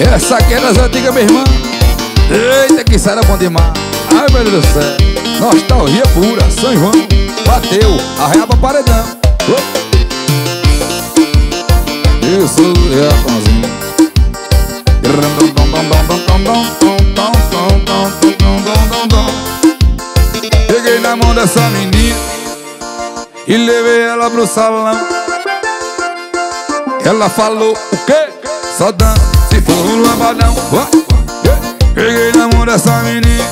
Essa aqui é das antigas, minha irmã Eita, que era bom demais Ai, meu Deus do céu Nostalgia pura, São João Bateu, arreia pra paredão Isso, é, pãozinho Peguei na mão dessa menina E levei ela pro salão Ela falou o quê? Só dança for um lambadão Peguei na mão dessa menina.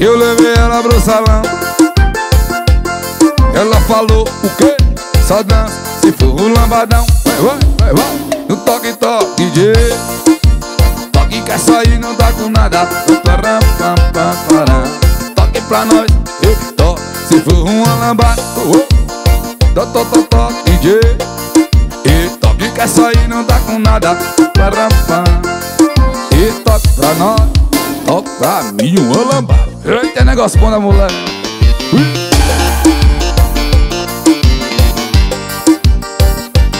Eu levei ela pro salão. Ela falou o quê? Só dança se for um lambadão. Vai, vai, vai, vai. No toque, toque, DJ Toque que essa aí não tá com nada. Toque pra nós. Toque. Se for uma lambada Toque, toque, toque, DJ Essa aí não tá com nada. E toque pra nós. Toque pra mim uma lambada Eita, negócio bom da mulher.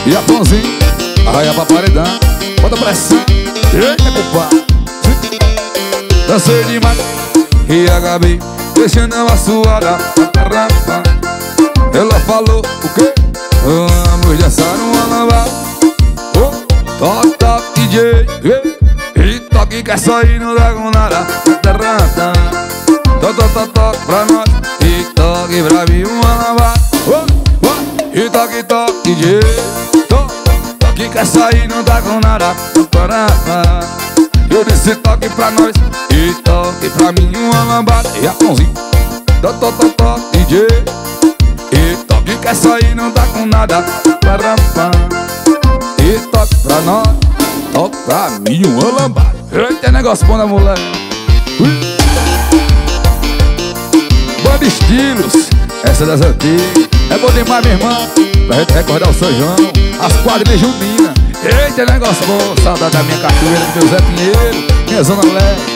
E a pãozinho Arraia pra paredão Bota pressão Eita, culpa Dancei demais. E acabei Deixando ela suada. Ela falou o quê? Vamos dançar uma lambada Toque, toque, DJ E toque que só ir no dá com nada Toque, toque, toque pra nós. E toque pra mim uma oh, E toque, toque, DJ Toque que só ir não dá com nada Eu disse toque pra nós. E toque pra mim uma lambada E a pãozinho. Toque, toque, toque, DJ E toque que essa aí não dá com nada toque pra nós Toque pra mim uma lambada Eita, negócio bom da mulher Banda Estilos Essa das antigas. É bom demais, minha irmã Pra gente recordar o São João. As quadrilhas juninas Eita, negócio bom Saudade da minha cachoeira, do meu Zé Pinheiro Minha Zona Leste